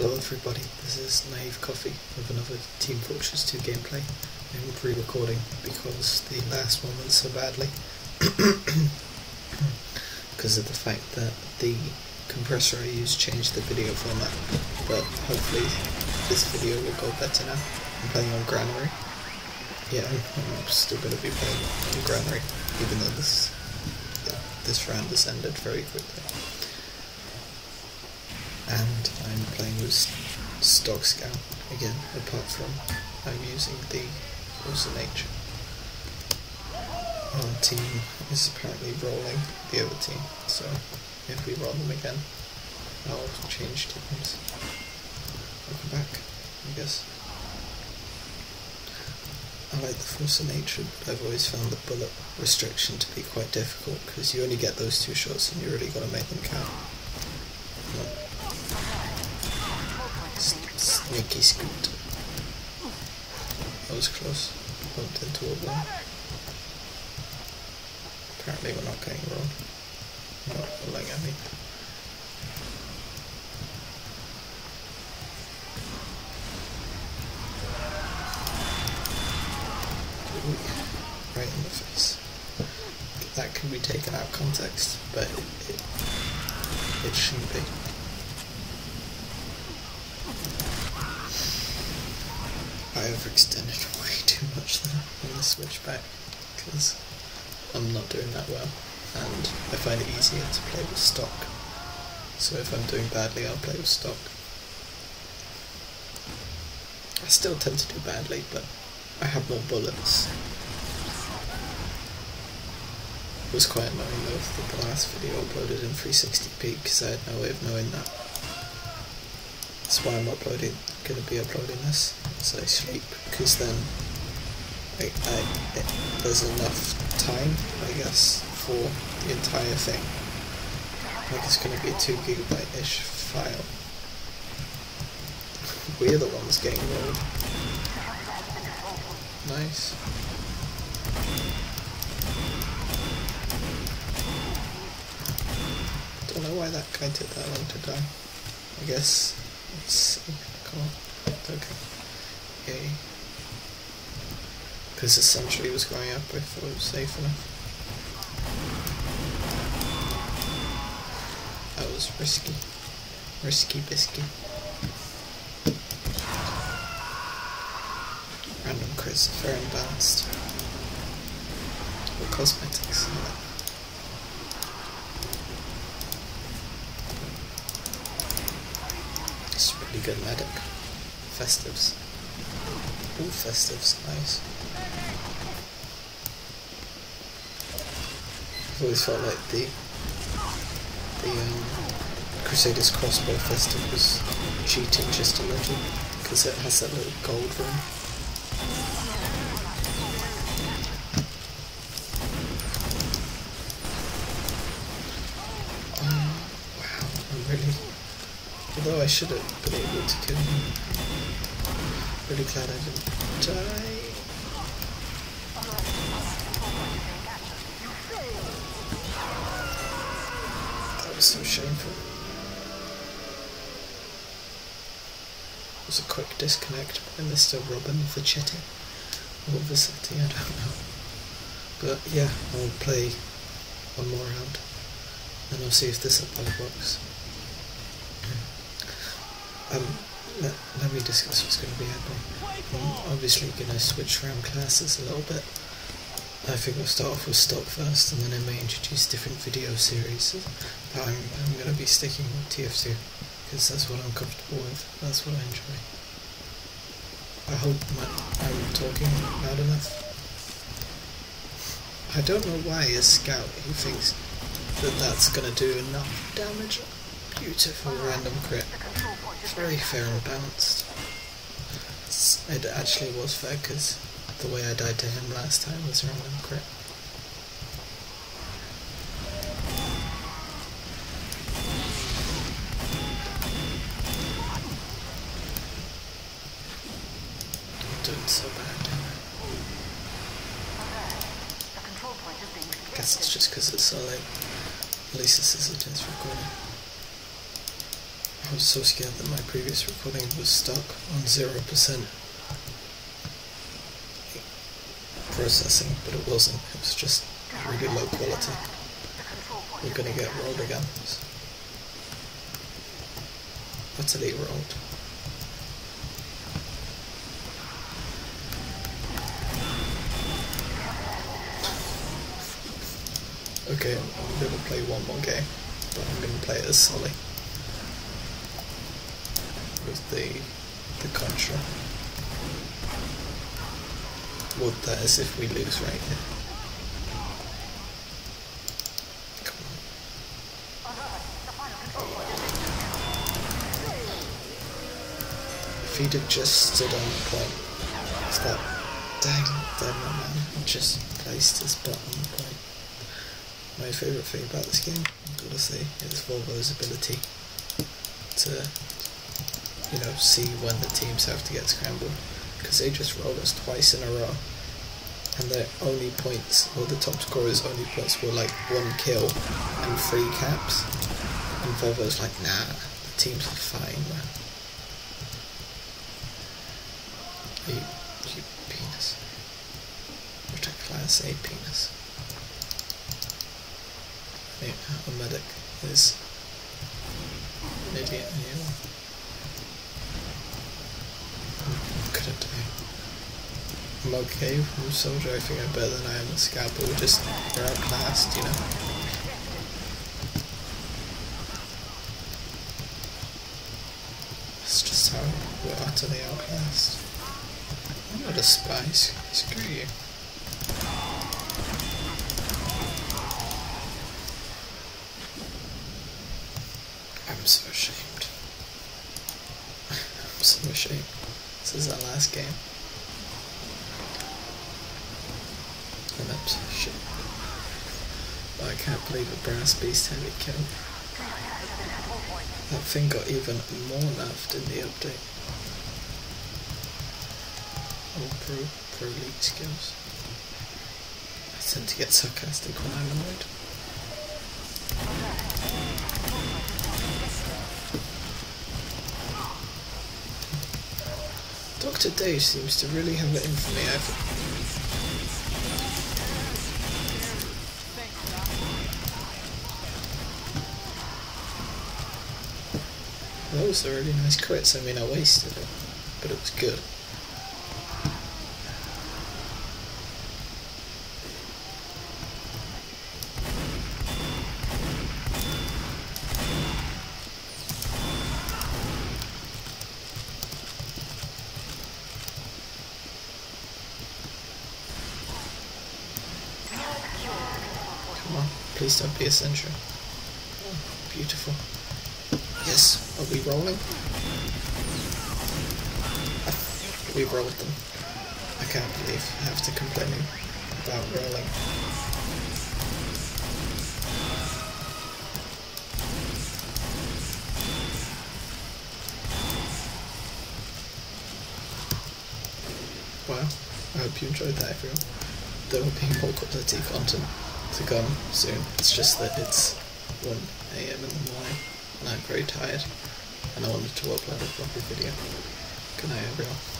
Hello everybody, this is Naive Coffee with another Team Fortress 2 gameplay. I'm pre-recording because the last one went so badly. because of the fact that the compressor I used changed the video format. But hopefully this video will go better now. I'm playing on Granary. Yeah, I'm still going to be playing on Granary, even though this, this round has ended very quickly and I'm playing with Stock Scout again, apart from I'm using the Force of Nature. Our team is apparently rolling the other team, so if we roll them again, I'll change teams. Welcome back, I guess. I like the Force of Nature, but I've always found the bullet restriction to be quite difficult because you only get those two shots and you really got to make them count. Sneaky scoot. That was close. Bumped into a wall. Apparently we're not getting rolled. Not rolling at me. Ooh, right in the face. That can be taken out of context, but it, it, it shouldn't be. Overextended way too much there on the switchback because I'm not doing that well and I find it easier to play with stock. So if I'm doing badly I'll play with stock. I still tend to do badly but I have more bullets. It was quite annoying though the last video uploaded in 360p because I had no way of knowing that. That's why I'm uploading, going to be uploading this So I sleep, because then I, I, it, there's enough time, I guess, for the entire thing. Like it's going to be a 2 gigabyte-ish file. We're the ones getting rolled. Nice. Don't know why that guy took that long to die. I guess Let's on. Okay. Because the sentry was going up, I thought it was safe enough. That was risky. Risky bisky. Random crits, and balanced. Or cosmetics. Good medic. Festives. Ooh, Festives, nice. I've always felt like the the um, Crusaders crossbow festive was cheating just a little because it has that little gold room. I should have been able to kill him. Really glad I didn't die. That was so shameful. It was a quick disconnect by Mr. Robin Vachetti. Or Vacetti, I don't know. But yeah, I'll play one more round. And I'll see if this upload works. Um, let, let me discuss what's going to be happening. I'm obviously going to switch around classes a little bit. I think I'll start off with stock first and then I may introduce different video series. But I'm, I'm going to be sticking with TF2 because that's what I'm comfortable with. That's what I enjoy. I hope my, I'm talking loud enough. I don't know why as scout he thinks that that's going to do enough damage. Beautiful random crit. Very fair and balanced. It actually was fair because the way I died to him last time was random crit. I'm doing so bad. I guess it's just because it's so late. At least this is a death recording. I was so scared that my previous recording was stuck on 0% processing, but it wasn't. It was just really low quality. We're gonna get rolled again. Utterly rolled. Okay, I'm gonna play one more game, but I'm gonna play it as Sully. The the Contra. Would that as if we lose right here. He'd have just stood on point, it's that dang, damn man just placed his butt on point. My favourite thing about this game, I've got to say, is Volvo's ability to, you know, see when the teams have to get scrambled. Because they just rolled us twice in a row. And their only points, or the top scorer's only points were like one kill and three caps. And Volvo's like, nah, the teams are fine, man. You, you penis. A class A penis a medic is an idiot anymore. I'm gonna die. I'm okay soldier, I think I'm better than I am a scout, but we're just we're outclassed, you know. It's just how we're utterly outclassed. I'm not a spy, screw you. I'm so ashamed. I'm so ashamed. This is our last game. Ashamed. I can't believe a brass beast heavy killed. That thing got even more nerfed in the update. All pro, pro league skills. I tend to get sarcastic when I'm annoyed. Dr. Dave seems to really have it in for me. I've... Those are really nice crits. I mean, I wasted it, but it was good. Come on, please don't be a sentry. Oh, beautiful. We rolling? We rolled them. I can't believe I have to complain about rolling. Well, I hope you enjoyed that everyone. There will be more quality content to come soon. It's just that it's 1 a.m. in the morning and I'm very tired and I wanted to upload a proper video. Good night everyone.